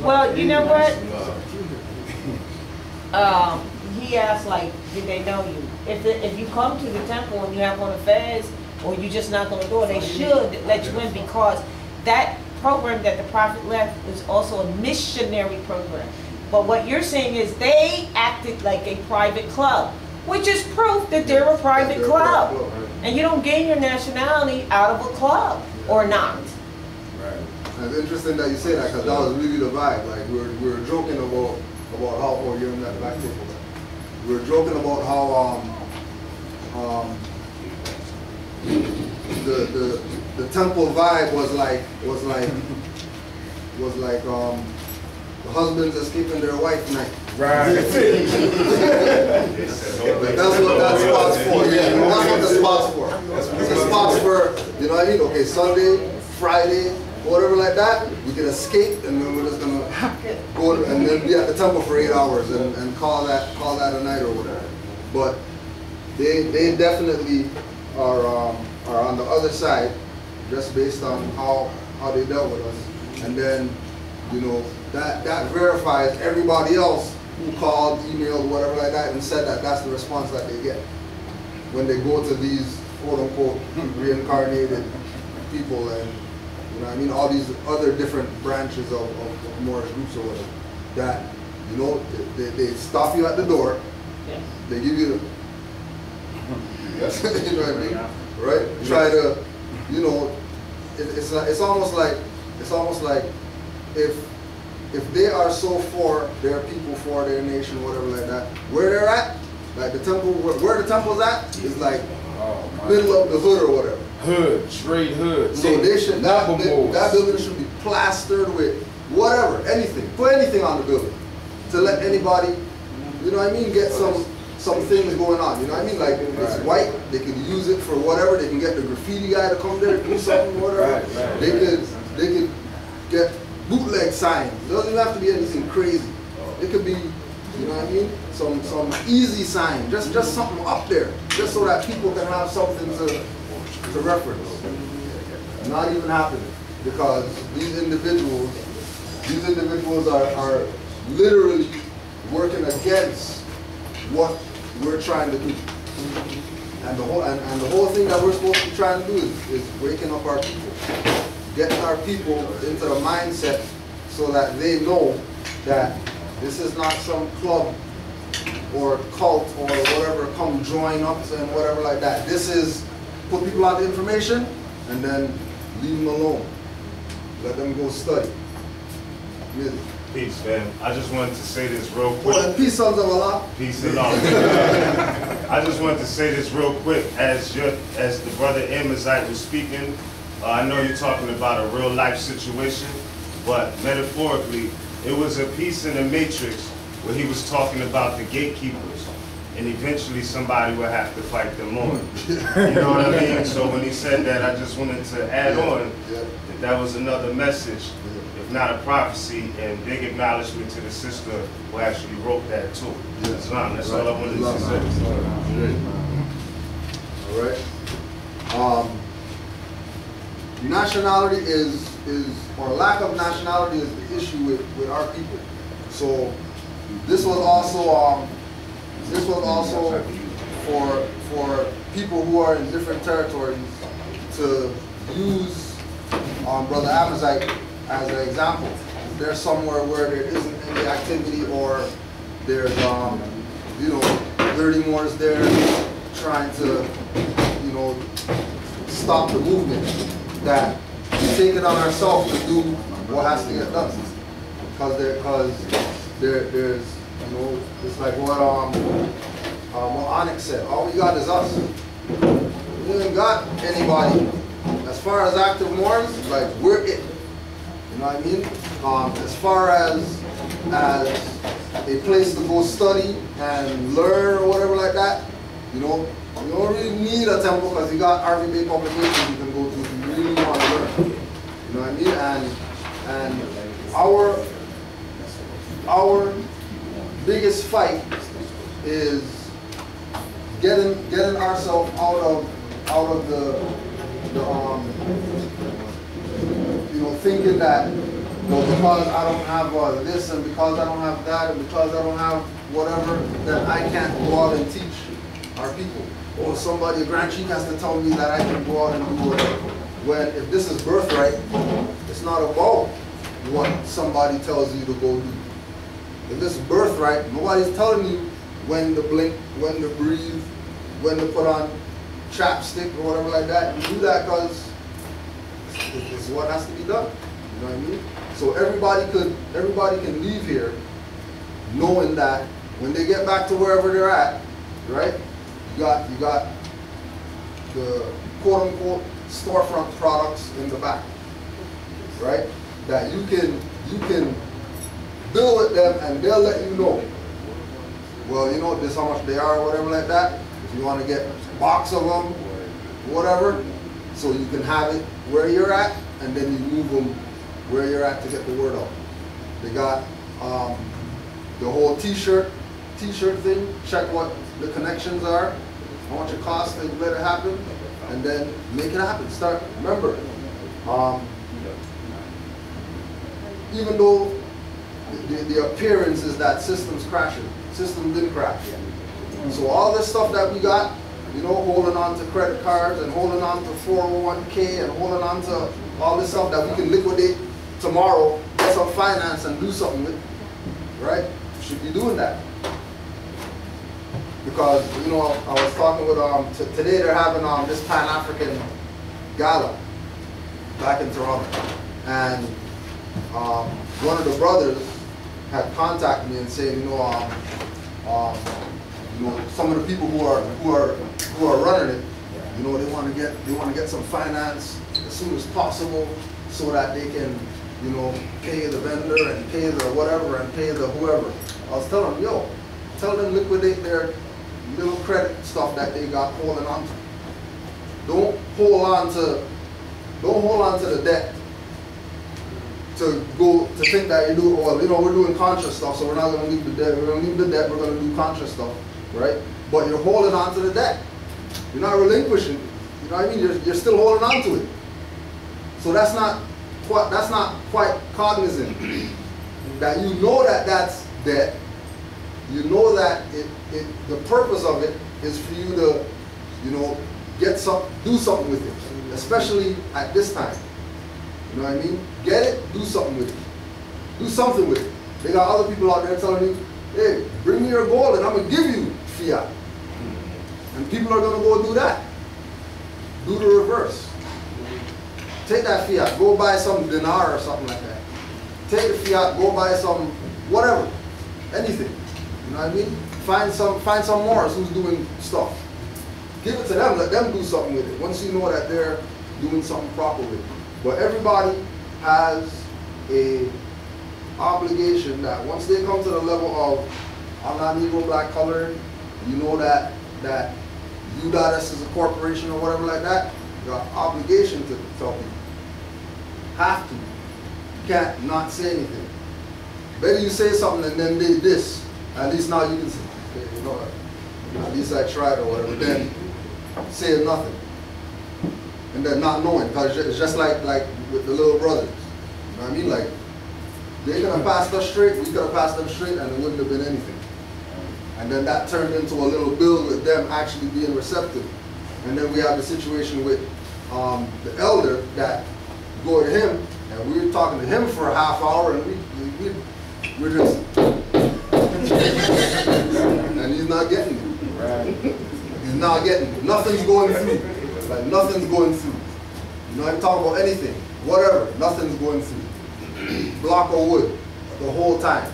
Well, you know what? Um, he asked like, did they know you? If, the- if you come to the temple and you have on a fez, or you just knock on the door, they should let you in because that program that the prophet left is also a missionary program. But what you're saying is they acted like a private club, which is proof that they're a private They're a club. private club, And you don't gain your nationality out of a club, or not. It's interesting that you say that because that was really the vibe. Like we were, we were joking about about how oh you're in that back table. We were joking about how um um the the the temple vibe was like was like was like um the husbands escaping their wife night. Right. Like, that's what that spot's for. Yeah, that's what the spot's for. It's the spots for, you know what I mean? Okay, Sunday, Friday, whatever like that, we can escape and then we're just gonna go to, and then be at the temple for eight hours and, and call that call that a night or whatever. But they they definitely are um, are on the other side, just based on how how they dealt with us. And then, you know, that that verifies everybody else who called, emailed, whatever like that, and said that that's the response that they get when they go to these quote unquote reincarnated people and you know what I mean? All these other different branches of, of, of Moorish groups or whatever that you know they, they, they stop you at the door. Yes. they give you the you know what I mean? Right? Try to you know it, it's like, it's almost like it's almost like if if they are so for their people for their nation whatever like that where they're at like the temple where, where the temple's at is like Oh, middle of the hood or whatever Hood, straight hood. so they should that, that, that building should be plastered with whatever, anything. Put anything on the building to let anybody, you know what I mean, get some some things going on. You know what I mean? Like if it's Right. white, they could use it for whatever. They can get the graffiti guy to come there and do something, whatever. Right, right, they could they could get bootleg signs. It doesn't even have to be anything crazy. Oh. It could be, you know what I mean? Some some easy sign, just just something up there, just so that people can have something to to reference. Not even happening because these individuals, these individuals are, are literally working against what we're trying to do. And the whole and, and the whole thing that we're supposed to trying to do is, is waking up our people. Getting our people into the mindset so that they know that this is not some club or cult or whatever, come join up and whatever like that. This is put people out the information and then leave them alone. Let them go study. Really. Peace, man. I just wanted to say this real Well, quick. peace, sons of Allah. Peace and love. I just wanted to say this real quick. As your, as the brother Amazight was speaking, uh, I know you're talking about a real life situation, but metaphorically, it was a piece in the Matrix where he was talking about the gatekeepers, and eventually somebody would have to fight them on. You know what I mean? So when he said that, I just wanted to add on Yeah. that that was another message, if not a prophecy, and big acknowledgement to the sister who actually wrote that too. Islam, that's all I wanted to Islam. say. All right. Um, nationality is is or lack of nationality is the issue with, with our people. So this was also um, this was also for for people who are in different territories to use um, Brother Amazight as an example. If there's somewhere where there isn't any activity or there's um, you know 30 more there trying to you know stop the movement that take it on ourselves to do what has to get done. Because there because there there's you know it's like what um um, what Onyx said all we got is us. We ain't got anybody. As far as active Moors like we're it. You know what I mean? Um, as far as as a place to go study and learn or whatever like that you know you don't really need a temple because you got Bey publications you can go to if you really want to learn you know what I mean and and our our biggest fight is getting getting ourselves out of out of the the um you know thinking that well, because I don't have uh, this and because I don't have that and because I don't have whatever, that I can't go out and teach our people. Or somebody, a grand chief has to tell me that I can go out and do whatever. When, if this is birthright, it's not about what somebody tells you to go do. If this is birthright, nobody's telling you when to blink, when to breathe, when to put on chapstick or whatever like that. You do that because it's what has to be done. You know what I mean? So everybody could, everybody can leave here knowing that when they get back to wherever they're at, right? You got, you got the quote unquote storefront products in the back, right? That you can, you can bill with them and they'll let you know. Well, you know, this how much they are or whatever like that. If you want to get a box of them, whatever, so you can have it where you're at and then you move them where you're at to get the word out. They got um, the whole t-shirt, t-shirt thing, check what the connections are, how much it costs to let it happen, and then make it happen. Start, remember, um, even though the, the appearance is that system's crashing, system didn't crash. So all this stuff that we got, you know, holding on to credit cards and holding on to 401k and holding on to all this stuff that we can liquidate tomorrow, get some finance and do something with, right? Should be doing that. Because, you know, I was talking with, um, today they're having um, this Pan-African gala back in Toronto. And um, one of the brothers had contacted me and said, you know, um, um, you know, some of the people who are who are who are running it, you know, they want to get they want to get some finance as soon as possible so that they can, you know, pay the vendor and pay the whatever and pay the whoever. I was telling them, yo, tell them liquidate their little credit stuff that they got holding on to. Don't hold on to don't hold on to the debt to go to think that you do well, you know, we're doing contra stuff, so we're not gonna leave the debt, we're gonna leave the debt, we're gonna do contra stuff, right? But you're holding on to the debt. You're not relinquishing, you know what I mean? You're, you're still holding on to it. So that's not quite that's not quite cognizant that you know that that's debt. You know that it, it the purpose of it is for you to, you know, get some do something with it, especially at this time. You know what I mean? Get it, do something with it. Do something with it. They got other people out there telling you, hey, bring me your gold and I'm gonna give you fiat. And people are gonna go do that. Do the reverse. Take that fiat, go buy some dinar or something like that. Take the fiat, go buy some whatever, anything. Know what I mean? Find some find some Morris who's doing stuff. Give it to them, let them do something with it. Once you know that they're doing something proper with it. But everybody has a obligation that once they come to the level of I'm not Negro black colored, you know that that UDOTS is a corporation or whatever like that, you got obligation to tell people. Have to. You can't not say anything. Better you say something and then they this. At least now you can say, okay, you know, at least I tried or whatever. Then say nothing and then not knowing because it's just like like with the little brothers. You know what I mean? Like they could have passed us straight, we could have passed them straight, and it wouldn't have been anything. And then that turned into a little bill with them actually being receptive. And then we have the situation with um, the elder that go to him, and we were talking to him for a half hour, and we, we, we we're just, and he's not getting it. Right. He's not getting it. Nothing's going through. Like nothing's going through. You know, I'm talking about anything, whatever, nothing's going through. Block of wood the whole time,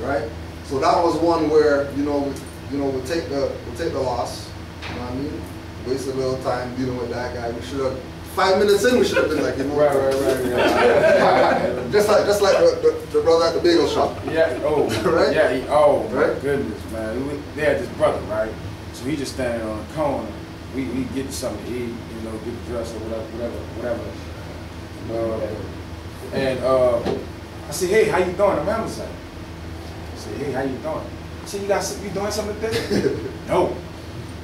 right? So that was one where you know, we, you know, we take the we take the loss. You know what I mean? Waste a little time dealing with that guy. We should have five minutes in. We should have been like, you know, Right, right, right, right. just like just like the, the, the brother at the bagel shop. Yeah, oh, Right? yeah, he, oh, my Right? goodness, man. We, they had this brother, right? So he just standing on the corner. We, we get something to eat, you know, get dressed or whatever, whatever, whatever. Uh, and uh, I said, hey, how you doing? I'm Amazon. I said, hey, how you doing? I said, you got you doing something today? no.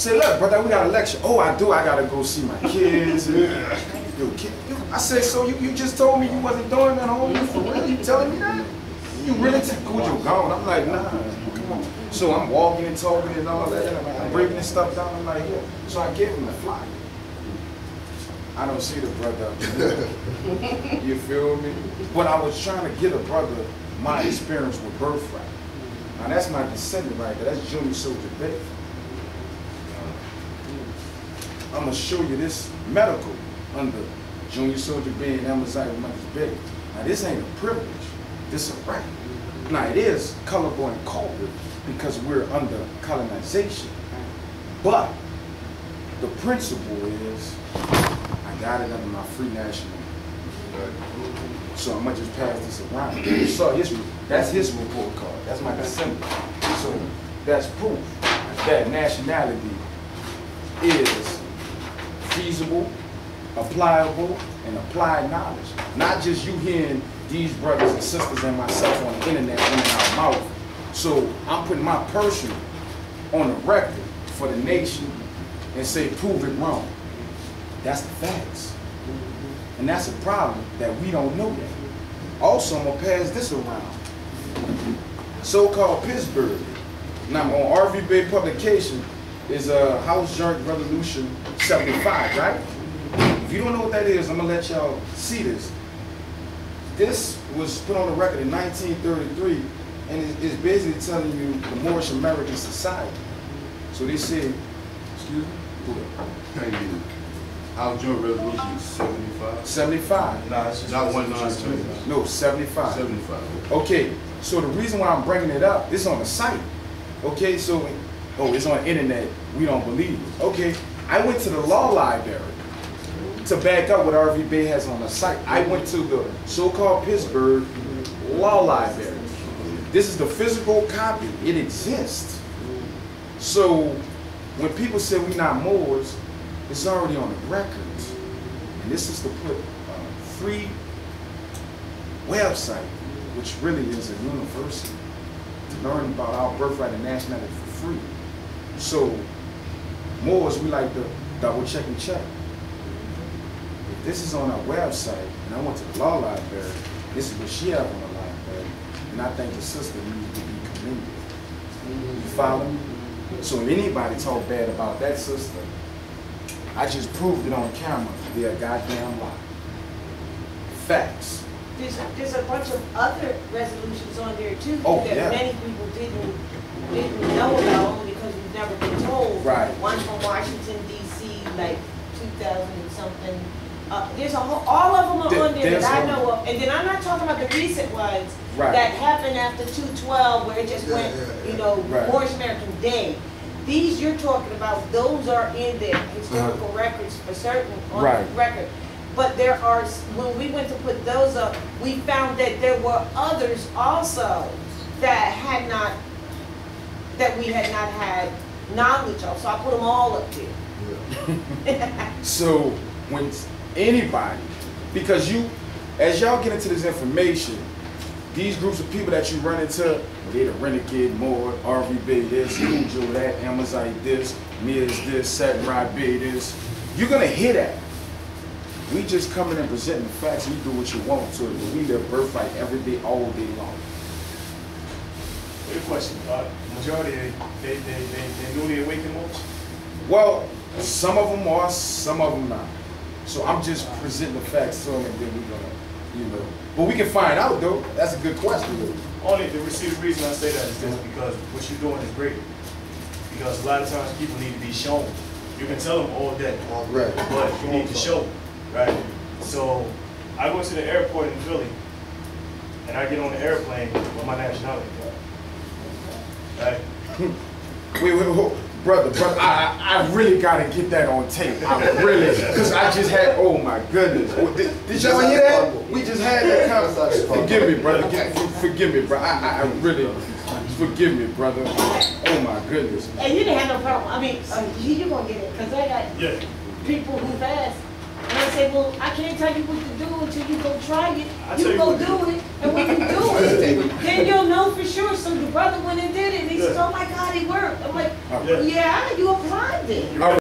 Said, look, brother, we got a lecture. Oh, I do. I gotta go see my kids. yo, kid, you, I said, so you, you just told me you wasn't doing that home? For real? You telling me that? You really took oh, Cujo gone? I'm like, nah, come on. So I'm walking and talking and all that, I'm, I'm breaking this stuff down. I'm like, yeah. So I gave him the flyer. I don't see the brother. You feel me? But I was trying to get a brother my experience with birthright. Now that's my descendant right there. That's Junior Soldier Bey. I'm gonna show you this medical under Junior Soldier and Amazon Mother's Bey. Now this ain't a privilege. This is a right. Now it is colorable and culprit because we're under colonization. But the principle is I got it under my free national. So I'm gonna just pass this around. Saw his, that's his report card. That's my descendant. So that's proof that nationality is feasible, applicable, and applied knowledge. Not just you hearing these brothers and sisters and myself on the internet running our mouth. So I'm putting my personal on the record for the nation and say, prove it wrong. That's the facts. And that's a problem that we don't know that. Also, I'm gonna pass this around. So-called Pittsburgh. Now on RV Bey publication is a House Joint Revolution 75, right? If you don't know what that is, I'm gonna let y'all see this. This was put on the record in 1933, and it- it's basically telling you the Moorish American society. So they say, excuse me, Go ahead. Thank you. House Joint Resolution seventy-five? 75. Nah, it's just. Not one nine two. No, 75. Seventy-five. Okay, so the reason why I'm bringing it up, it's on the site. Okay, so, oh, it's on the internet, we don't believe it. Okay, I went to the law library to back up what RV Bey has on the site. I went to the so-called Pittsburgh Law Library. This is the physical copy, it exists. So, when people say we're not Moors, it's already on the records. And this is to put uh, a free website, which really is a university, to learn about our birthright and nationality for free. So, Moors, we like to double check and check. If this is on our website, and I went to the law library, this is what she have on the library, and I think the sister needs to be commended. You follow me? So if anybody talk bad about that sister, I just proved it on camera. They're a goddamn lie. Facts. There's, there's a bunch of other resolutions on there too Oh, that yeah. many people didn't, didn't know about only because we've never been told. Right. One from Washington DC, like two thousand and something. Uh, there's a whole, all of them There- are on there that I know of. And then I'm not talking about the recent ones Right. that happened after two twelve where it just Yeah, went, yeah, you yeah. know, Right. Moorish American Day. These you're talking about, those are in the historical records for certain on Right. the record. But there are, when we went to put those up, we found that there were others also that had not, that we had not had knowledge of, so I put them all up there. So when anybody, because you, as y'all get into this information, these groups of people that you run into, they the renegade more, RV Bey this, Cujo that, Amazon this, Mia's this, Samurai Bey this, you're gonna hear that. We just come in and present the facts, and you do what you want to it, but we live birthright every day, all day long. Good question. Uh, majority, they, they, they, they, newly awakened Moors? Well, some of them are, some of them not. So I'm just presenting the facts to them, and then we're gonna, you know. But we can find out though. That's a good question. though. Only, the received reason I say that is just because what you're doing is great. Because a lot of times people need to be shown. You can tell them all day, Right. but you need to show, right? So, I go to the airport in Philly, and I get on the airplane with my nationality card. Right? Wait, wait, wait, brother, brother. I, I I really gotta get that on tape. I really, cause I just had. Oh my goodness. Oh, did, did y'all hear that? We just had that conversation. Forgive me, brother. Get- Forgive me, bro. I, I, I really. Forgive me, brother. Oh my goodness. And you didn't have no problem, I mean, uh, you, you gonna get it, cause I got Yeah. people who've asked, I say, well, I can't tell you what to do until you go try it. You go do it, and when you do it, then you'll know for sure. So the brother went and did it, and he says, Yeah. oh my God, it worked. I'm like, Yeah. yeah, you applied it.